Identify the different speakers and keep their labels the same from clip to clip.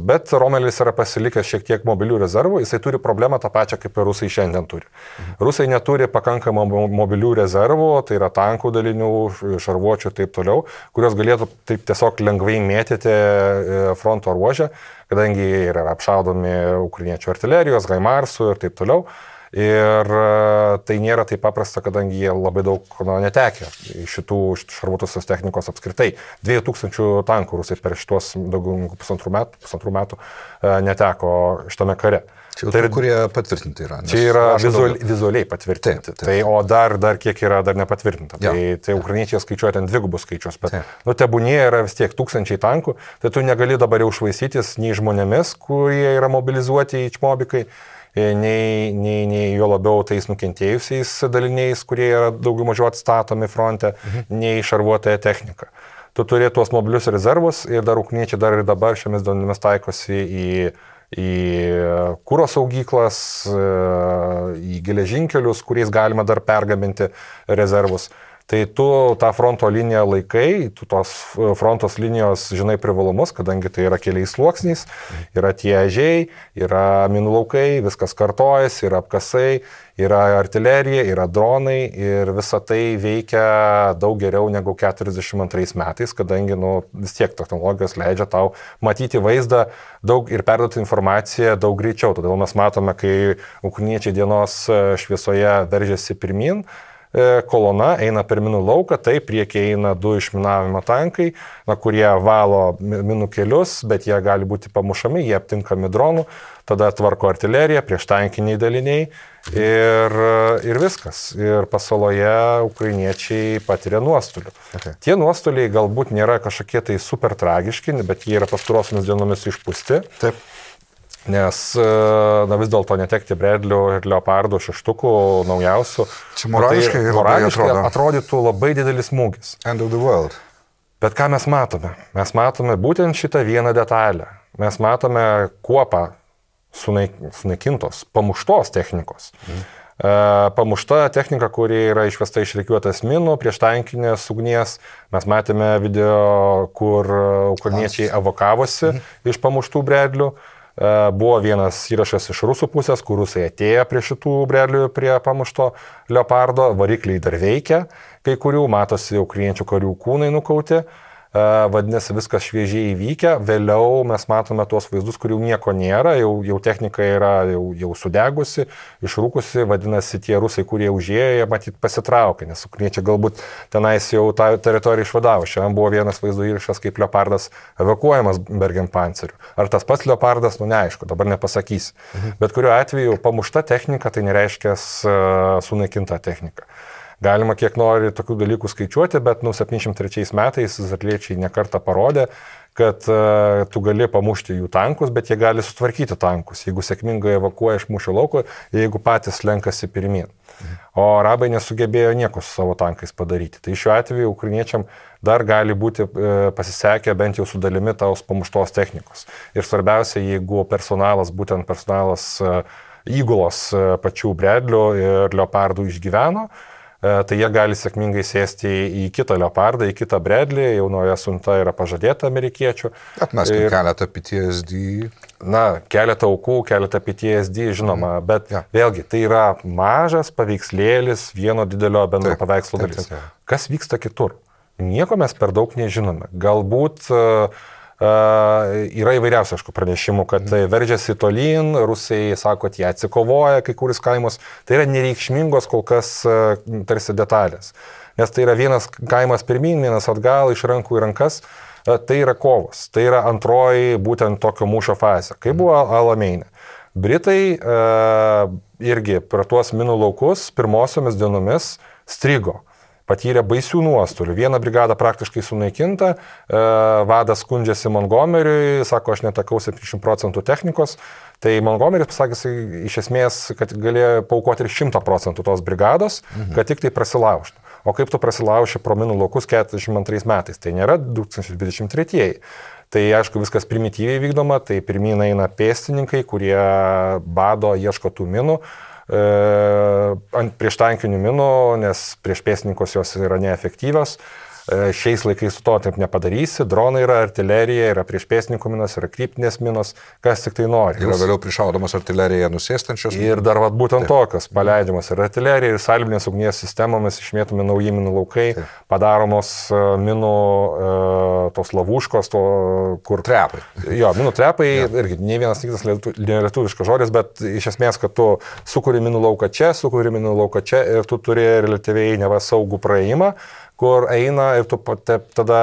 Speaker 1: Bet Romelis yra pasilikęs šiek tiek mobilių rezervų, jisai turi problemą tą pačią, kaip ir rusai šiandien turi. Rusai neturi pakankamai mobilių rezervų, tai yra tankų dalinių, šarvuočių ir taip toliau, kurios galėtų taip tiesiog lengvai mėtyti e, fronto ruožę, kadangi jie yra apšaudomi ukrainiečių artilerijos, Gaimarsų ir taip toliau. Ir e, tai nėra taip paprasta, kadangi jie labai daug na, netekė šitų šarvuotosios technikos apskritai. 2000 tankų rusai per šitos daugiau negu pusantrų metų, pusantrų metų e, neteko šitame kare.
Speaker 2: Čia tai, kurie patvirtinti yra.
Speaker 1: Čia yra vizual, vizualiai patvirtinti. Taip, taip. Tai, o dar, dar kiek yra dar nepatvirtinta. Ja. Tai, tai ukrainiečiai skaičiuoja ten dvigubus skaičius, bet taip. nu, tebūnie yra vis tiek tūkstančiai tankų, tai tu negali dabar jau švaistytis nei žmonėmis, kurie yra mobilizuoti į čmobikai, nei, nei, nei jo labiau tais nukentėjusiais daliniais, kurie yra daugiau mažiau atstatomi fronte, mhm. nei šarvuotąją techniką. Tu turi tuos mobilius rezervus ir dar ukniečiai dar ir dabar šiomis dienomis taikosi į, į kūro saugyklas, e, į geležinkelius, kuriais galima dar pergaminti rezervus. Tai tu tą fronto liniją laikai, tu tos e, frontos linijos žinai privalumus, kadangi tai yra keliais sluoksniais, yra tie ežiai, yra minų laukai, viskas kartojasi, yra apkasai, yra artilerija, yra dronai ir visa tai veikia daug geriau negu 42 metais, kadangi nu, vis tiek technologijos leidžia tau matyti vaizdą daug ir perduoti informaciją daug greičiau. Todėl mes matome, kai ukrainiečiai dienos e, šviesoje veržiasi pirmin, E, kolona eina per minų lauką, tai priekiai eina du išminavimo tankai, na, kurie valo minų kelius, bet jie gali būti pamušami, jie aptinkami dronų, tada tvarko artileriją, prieš tankiniai daliniai ir, ir viskas. Ir pasaloje ukrainiečiai patiria nuostolių. Okay. Tie nuostoliai galbūt nėra kažkokie tai super tragiški, bet jie yra pastarosiomis dienomis išpūsti. Taip. Nes, e, na vis dėlto netekti Bredlių ir Leopardų šeštukų naujausių.
Speaker 2: Čia morališkai,
Speaker 1: tai, morališkai atrodo. atrodytų labai didelis smūgis.
Speaker 2: End of the world.
Speaker 1: Bet ką mes matome? Mes matome būtent šitą vieną detalę. Mes matome kuopą sunaik, sunaikintos, pamuštos technikos. Mhm. Pamušta technika, kuri yra išvesta iš reikiuotas minų, prieš tankinės ugnies. Mes matėme video, kur ukrainiečiai avokavosi mhm. iš pamuštų bredlių. Uh, E, buvo vienas įrašas iš rusų pusės, kur rusai atėjo prie šitų brelių, prie pamušto leopardo, varikliai dar veikia, kai kurių matosi ukrainiečių karių kūnai nukauti. E, vadinasi, viskas šviežiai įvykę, vėliau mes matome tuos vaizdus, kurių nieko nėra, jau, jau technika yra jau, jau sudegusi, išrūkusi, vadinasi, tie rusai, kurie užėjo, jie matyt pasitraukė, nes ukniečiai galbūt tenais jau tą teritoriją išvadavo. Šiandien buvo vienas vaizdo įrašas, kaip leopardas evakuojamas Bergen panceriu. Ar tas pats leopardas, nu neaišku, dabar nepasakysiu. Mhm. Bet kuriuo atveju pamušta technika tai nereiškia uh, sunaikinta technika. Galima kiek nori tokių dalykų skaičiuoti, bet nu 73 metais izraeliečiai nekarta parodė, kad uh, tu gali pamušti jų tankus, bet jie gali sutvarkyti tankus, jeigu sėkmingai evakuoja iš mūšio lauko, jeigu patys lenkasi pirmin. O arabai nesugebėjo nieko su savo tankais padaryti. Tai šiuo atveju ukrainiečiam dar gali būti e, pasisekę bent jau su dalimi tos pamuštos technikos. Ir svarbiausia, jeigu personalas, būtent personalas e, įgulos e, pačių bredlių ir leopardų išgyveno, E, tai jie gali sėkmingai sėsti į kitą leopardą, į kitą bredlį, jau nauja sunta yra pažadėta amerikiečių.
Speaker 2: Atmeskim ir, keletą PTSD.
Speaker 1: Na, keletą aukų, keletą PTSD, žinoma, mm. bet ja. vėlgi tai yra mažas paveikslėlis vieno didelio bendro taip, paveikslo dalis. Taip, taip. Kas vyksta kitur? Nieko mes per daug nežinome. Galbūt uh, Yra įvairiausių, aišku, pranešimų, kad tai veržiasi tolyn, rusai sako, kad jie atsikovoja kai kuris kaimus. Tai yra nereikšmingos kol kas tarsi detalės. Nes tai yra vienas kaimas pirmin, vienas atgal, iš rankų į rankas. Tai yra kovos. Tai yra antroji būtent tokio mūšio fazė. Kaip buvo Alameinė. Britai irgi per tuos minų laukus pirmosiomis dienomis strigo patyrė baisių nuostolių. Viena brigada praktiškai sunaikinta, e, vadas skundžiasi Montgomeryui, sako, aš netakau 70 procentų technikos. Tai Montgomeris pasakė, iš esmės, kad galėjo paukoti ir 100 procentų tos brigados, mhm. kad tik tai prasilaužtų. O kaip tu prasilauši pro minų laukus 42 metais? Tai nėra 2023. Tai aišku, viskas primityviai vykdoma, tai pirmyn eina pėstininkai, kurie bado, ieško tų minų. Uh, E, ant prieštankinių minų, nes prieš pėsininkos jos yra neefektyvios. E, šiais laikais to taip nepadarysi, dronai yra, artilerija, yra priešpėsninkų minos, yra kryptinės minos, kas tik tai nori.
Speaker 2: Yra vėliau prišaudomas artilerija nusėstančios.
Speaker 1: Ir dar vat, būtent taip. tokios paleidžiamas ir artilerija, ir salvinės ugnies sistemomis išmėtomi nauji minų laukai, taip. padaromos e, minų tos lavuškos, to, kur...
Speaker 2: Trepai.
Speaker 1: Jo, minų trepai, ja. irgi ne vienas kitas lietuviškas žodis, bet iš esmės, kad tu sukuri minų lauką čia, sukuri minų lauką čia ir tu turi relatyviai neva saugų praėjimą kur eina ir tu tada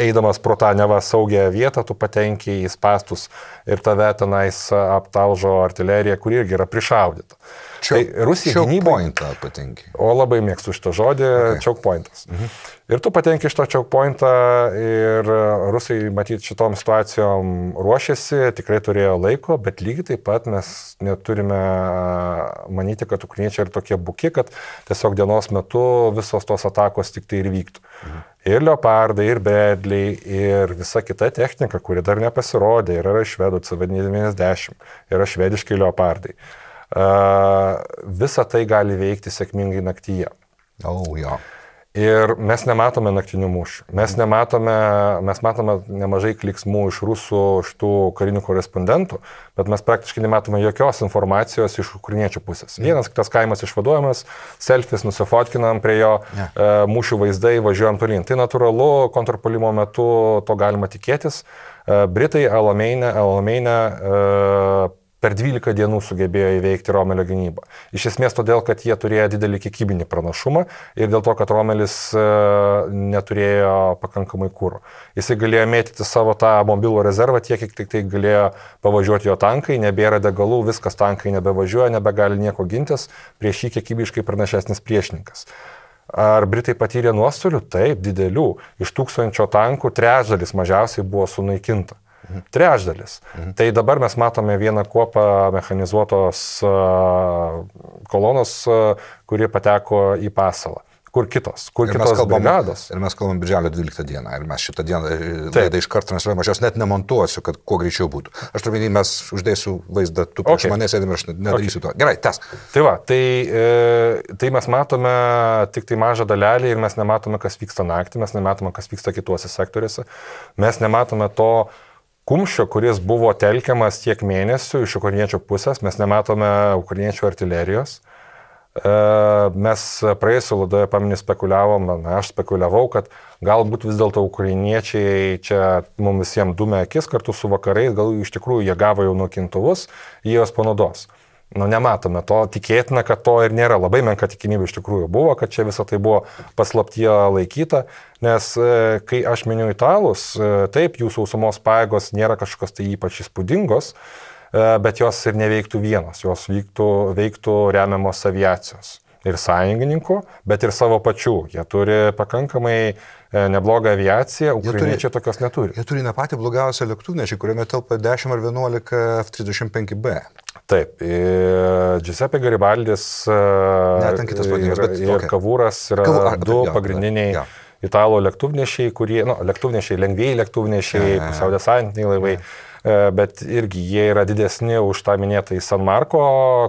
Speaker 1: eidamas pro tą nevą saugią vietą, tu patenki į spastus ir tave tenais aptalžo artilerija, kuri irgi yra prišaudyta.
Speaker 2: Čia, tai Rusija gynyba. pointą patenki.
Speaker 1: O labai mėgstu šitą žodį, okay. choke pointas. Mhm. Ir tu patenki iš to choke pointą ir rusai, matyt, šitom situacijom ruošiasi, tikrai turėjo laiko, bet lygiai taip pat mes neturime manyti, kad ukrainiečiai yra tokie buki, kad tiesiog dienos metu visos tos atakos tik tai ir vyktų. Mhm. Ir leopardai, ir bredliai, ir visa kita technika, kuri dar nepasirodė, yra švedų CV90, yra švediški leopardai. Visa tai gali veikti sėkmingai naktyje.
Speaker 2: O, oh, jo.
Speaker 1: Ir mes nematome naktinių mūšių. Mes nematome, mes matome nemažai kliksmų iš rusų, iš tų karinių korespondentų, bet mes praktiškai nematome jokios informacijos iš ukrainiečių pusės. Mm. Vienas kitas kaimas išvaduojamas, selfis nusifotkinam prie jo, yeah. e, mūšių vaizdai, važiuojam tolyn. Tai natūralu, kontrpolimo metu to galima tikėtis. Britai Alameinę, per 12 dienų sugebėjo įveikti Romelio gynybą. Iš esmės todėl, kad jie turėjo didelį kiekybinį pranašumą ir dėl to, kad Romelis e, neturėjo pakankamai kūro. Jisai galėjo mėtyti savo tą mobilų rezervą tiek, kiek tik tai galėjo pavažiuoti jo tankai, nebėra degalų, viskas tankai nebevažiuoja, nebegali nieko gintis, prieš jį kiekybiškai pranašesnis priešininkas. Ar Britai patyrė nuostolių? Taip, didelių. Iš tūkstančio tankų trečdalis mažiausiai buvo sunaikinta. Trečdalis. Mhm. Tai dabar mes matome vieną kuopą mechanizuotos kolonos, kuri pateko į pasalą. Kur kitos? Kur ir kitos kalbam, brigados?
Speaker 2: Ir mes kalbam birželio 12 dieną. Ir mes šitą dieną e, laidą iš karto transliuojame. Aš jos net nemontuosiu, kad kuo greičiau būtų. Aš turiu minį, mes uždėsiu vaizdą, tu prieš okay. mane sėdėm ir aš nedarysiu okay. to. Gerai, tes.
Speaker 1: Tai va, tai, e, tai mes matome tik tai mažą dalelį ir mes nematome, kas vyksta naktį, mes nematome, kas vyksta kituose sektoriuose. Mes nematome to, kumščio, kuris buvo telkiamas tiek mėnesių iš ukrainiečių pusės, mes nematome ukrainiečių artilerijos. E, mes praėjusiu laidoje, paminį, spekuliavom, na, aš spekuliavau, kad galbūt vis dėlto ukrainiečiai čia mums visiems dumė akis kartu su vakarais, gal iš tikrųjų jie gavo jau nukintuvus, jie juos panaudos. Nu, nematome to, tikėtina, kad to ir nėra. Labai menka tikimybė iš tikrųjų buvo, kad čia visą tai buvo paslaptyje laikyta, nes e, kai aš miniu italus, e, taip, jų sausumos pajėgos nėra kažkokios tai ypač įspūdingos, e, bet jos ir neveiktų vienos, jos veiktų, veiktų remiamos aviacijos ir sąjungininkų, bet ir savo pačių. Jie turi pakankamai neblogą aviaciją, ukrainiečiai tokios neturi.
Speaker 2: Jie turi ne patį blogiausią lėktuvnešį, kuriame telpa 10 ar 11 F-35B.
Speaker 1: Taip, Giuseppe Garibaldis
Speaker 2: ne, ir,
Speaker 1: bet, ir okay. Kavūras yra Kavu, ar, du jo, pagrindiniai jo. italų lėktuvnešiai, kurie, nu, lėktuvnešiai, lengvėjai lėktuvnešiai, pusiau desantiniai laivai. Ja bet irgi jie yra didesni už tą minėtą į San Marko,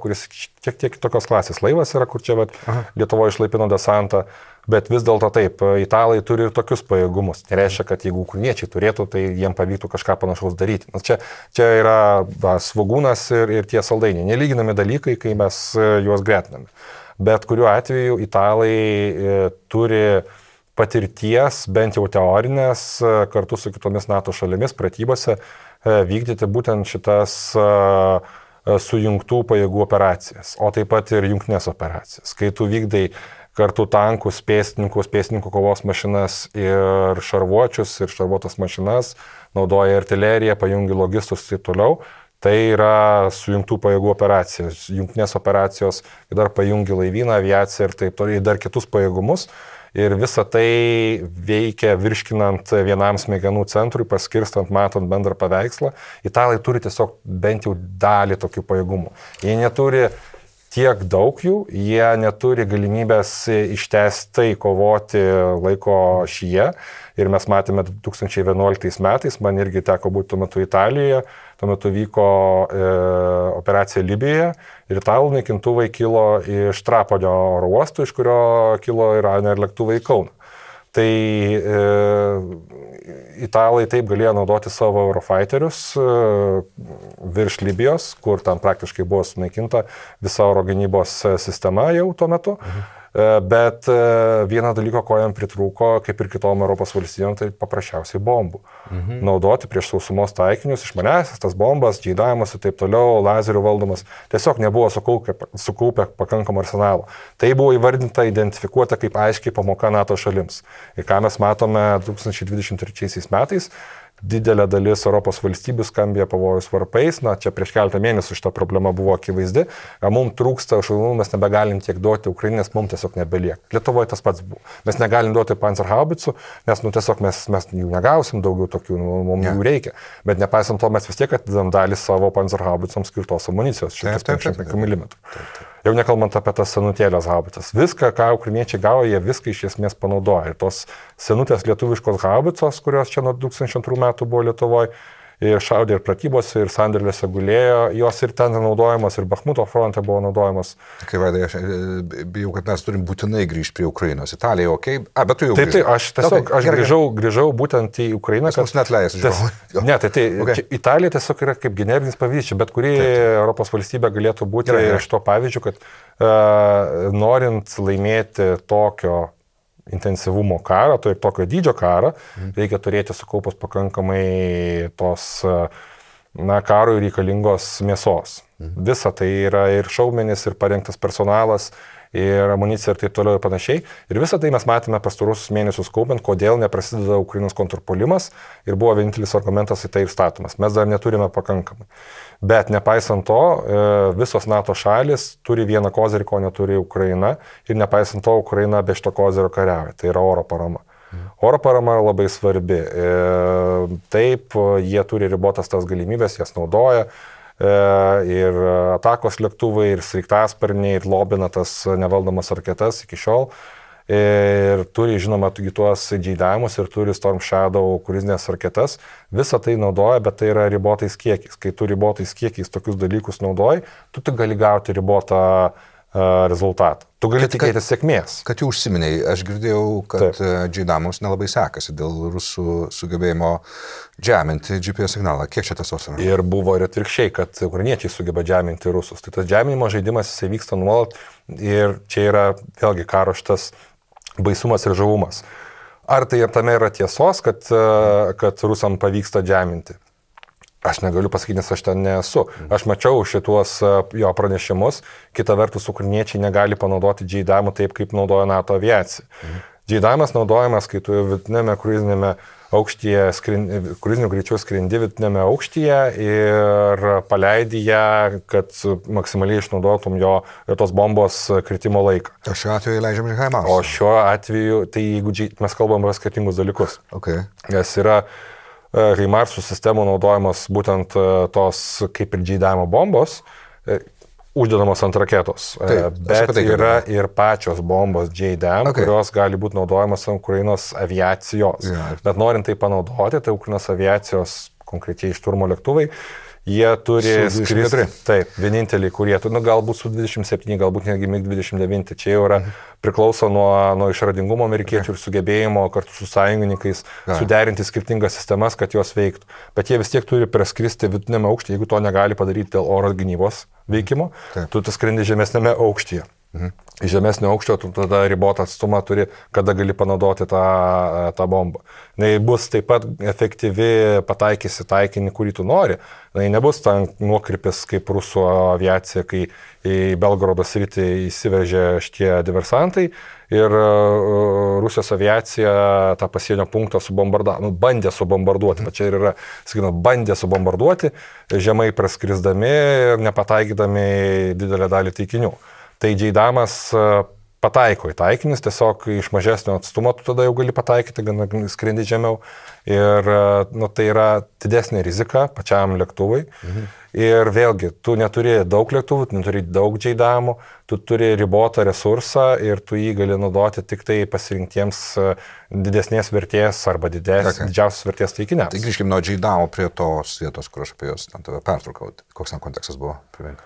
Speaker 1: kuris šiek tiek tokios klasės laivas yra, kur čia vat, Lietuvoje išlaipino desantą. Bet vis dėlto taip, italai turi ir tokius pajėgumus. Tai reiškia, kad jeigu ukrainiečiai turėtų, tai jiem pavyktų kažką panašaus daryti. Nes čia, čia yra va, svagūnas ir, ir tie saldainiai. Nelyginami dalykai, kai mes e, juos gretiname. Bet kuriuo atveju italai e, turi patirties, bent jau teorinės, e, kartu su kitomis NATO šalimis pratybose vykdyti būtent šitas sujungtų pajėgų operacijas, o taip pat ir jungtinės operacijas. Kai tu vykdai kartu tankus, pėstininkus, pėstininkų kovos mašinas ir šarvuočius ir šarvuotas mašinas, naudoja artileriją, pajungi logistus ir taip toliau. Tai yra sujungtų pajėgų operacijos, jungtinės operacijos, dar pajungi laivyną, aviaciją ir taip toliau, dar kitus pajėgumus. Ir visa tai veikia virškinant vienam smegenų centrui, paskirstant, matant bendrą paveikslą. Italai turi tiesiog bent jau dalį tokių pajėgumų. Jie neturi tiek daug jų, jie neturi galimybės ištestai kovoti laiko šyje. Ir mes matėme 2011 metais, man irgi teko būti tuo metu Italijoje, tuo metu vyko e, operacija Libijoje ir italų naikintuvai kilo iš Traponio oro uosto, iš kurio kilo ir Aner lėktuvai į Kauną. Tai e, italai taip galėjo naudoti savo Eurofighterius e, virš Libijos, kur tam praktiškai buvo sunaikinta visa oro gynybos sistema jau tuo metu. Mhm. E, bet e, vieną dalyką, ko jam pritrūko, kaip ir kitom Europos valstybėm, tai paprasčiausiai bombų. Mhm. Naudoti prieš sausumos taikinius, išmanęs, tas bombas, džydavimas ir taip toliau, lazerių valdomas, tiesiog nebuvo sukaupę, sukaupę pakankamą arsenalą. Tai buvo įvardinta, identifikuota kaip aiškiai pamoka NATO šalims. Ir ką mes matome 2023 metais, didelė dalis Europos valstybių skambė pavojus varpais, na čia prieš keletą mėnesių šita problema buvo akivaizdi, mums trūksta šaunų, mes nebegalim tiek duoti Ukrainės, mums tiesiog nebelieka. Lietuvoje tas pats buvo. Mes negalim duoti panzerhaubicų, nes nu, tiesiog mes, mes jų negausim daugiau tokių, nu, mums yeah. jų reikia. Bet nepaisant to, mes vis tiek atidam dalį savo panzerhaubicams skirtos amunicijos, 155 mm. Jau nekalbant apie tas senutėlės haubicas. Viską, ką ukrainiečiai gavo, jie viską iš esmės panaudoja. Ir tos senutės lietuviškos haubicos, kurios čia nuo 2002 metų buvo Lietuvoje, ir šaudė ir pratybose, ir sandėliuose gulėjo, jos ir ten naudojamos, ir Bakhmuto fronte buvo naudojamos.
Speaker 2: Kai vadai, aš e, bijau, kad mes turim būtinai grįžti prie Ukrainos. Italija, okei, okay. a, bet tu jau.
Speaker 1: Taip, taip, aš tiesiog, okay, aš grįžau, grįžau būtent į Ukrainą.
Speaker 2: Kad net leis, ties,
Speaker 1: Ne, tai, tai okay. Italija tiesiog yra kaip generinis pavyzdys, bet kuri taip, taip. Europos valstybė galėtų būti iš to pavyzdžio, kad uh, norint laimėti tokio intensyvumo karą, to ir tokio dydžio karą, mhm. reikia turėti sukaupus pakankamai tos na, karui reikalingos mėsos. Mhm. Visa tai yra ir šaumenis, ir parengtas personalas, ir amunicija ir taip toliau ir panašiai. Ir visą tai mes matėme pastaruosius mėnesius kaupiant, kodėl neprasideda Ukrainos kontrpolimas ir buvo vienintelis argumentas į tai ir statomas. Mes dar neturime pakankamai. Bet nepaisant to, e, visos NATO šalis turi vieną kozerį, ko neturi Ukraina. Ir nepaisant to, Ukraina be šito kozerio kariauja. Tai yra oro parama. Oro parama yra labai svarbi. E, taip, jie turi ribotas tas galimybės, jas naudoja. E, ir atakos lėktuvai, ir sraigtasparniai, ir lobina tas nevaldomas raketas iki šiol ir turi, žinoma, tuos džeidavimus ir turi Storm Shadow kruizinės raketas. Visą tai naudoja, bet tai yra ribotais kiekiais. Kai tu ribotais kiekiais tokius dalykus naudoji, tu tik gali gauti ribotą rezultatą. Tu gali kad, tikėtis sėkmės.
Speaker 2: Kad jau užsiminiai, aš girdėjau, kad džeidamams nelabai sekasi dėl rusų sugebėjimo džeminti GPS signalą. Kiek čia tiesos yra?
Speaker 1: Ir buvo ir atvirkščiai, kad ukrainiečiai sugeba džeminti rusus. Tai tas džeminimo žaidimas jisai vyksta nuolat ir čia yra vėlgi karo šitas baisumas ir žavumas. Ar tai ir tame yra tiesos, kad, kad rusam pavyksta džeminti? Aš negaliu pasakyti, nes aš ten nesu. Aš mačiau šituos e, jo pranešimus, kita vertus, ukriniečiai negali panaudoti džeidamų taip, kaip naudoja NATO aviacija. Mhm. Džeidamas naudojamas, kai tu vidutinėme kruizinėme uh, aukštyje, kruzinių greičių skrendi vidutinėme aukštyje ir paleidi ją, kad maksimaliai išnaudotum jo tos bombos kritimo laiką.
Speaker 2: O šiuo atveju leidžiam ir Haimas.
Speaker 1: O šiuo atveju, tai jeigu mes kalbam apie skirtingus dalykus.
Speaker 2: Okay.
Speaker 1: Nes yra Haimarsų sistemų naudojamos būtent e, tos kaip ir džeidavimo bombos, e, uždedamos ant raketos. E, Taip, Bet tai yra ir pačios bombos JDM, okay. kurios gali būti naudojamos Ukrainos aviacijos. Yeah. Bet norint tai panaudoti, tai Ukrainos aviacijos konkrečiai šturmo lėktuvai Jie turi skristi. Taip, vieninteliai, kurie, nu, galbūt su 27, galbūt netgi MiG-29. Čia jau yra mhm. priklauso nuo, nuo išradingumo amerikiečių ir sugebėjimo kartu su sąjungininkais ja. suderinti skirtingas sistemas, kad jos veiktų. Bet jie vis tiek turi praskristi vidutiniame aukštyje, jeigu to negali padaryti dėl oro gynybos veikimo, Taip. tu tas skrendi žemesnėme aukštyje. Mhm. Žemesnio aukščio tu tada ribotą atstumą turi, kada gali panaudoti tą, tą bombą. Jis bus taip pat efektyvi, pataikysi taikinį, kurį tu nori. Jis nebus ten nuokrypis kaip rusų aviacija, kai į Belgorodo sritį įsivežė šitie diversantai ir uh, Rusijos aviacija tą pasienio punktą subombardavo, nu, bandė subombarduoti, bet čia ir yra, sakykime, bandė subombarduoti, žemai praskrisdami ir nepataikydami didelę dalį taikinių tai džeidamas e, pataiko į taikinius, tiesiog iš mažesnio atstumo tu tada jau gali pataikyti, gana skrendi žemiau. Ir e, nu, tai yra didesnė rizika pačiam lėktuvui. Mhm. Ir vėlgi, tu neturi daug lėktuvų, tu neturi daug džeidamų, tu turi ribotą resursą ir tu jį gali naudoti tik tai pasirinktiems e, didesnės vertės arba didės, okay. didžiausios vertės taikiniams.
Speaker 2: Tai grįžkime nuo džeidamų prie tos vietos, kur aš apie juos ten tave pertraukau. Koks ten kontekstas buvo? Primink.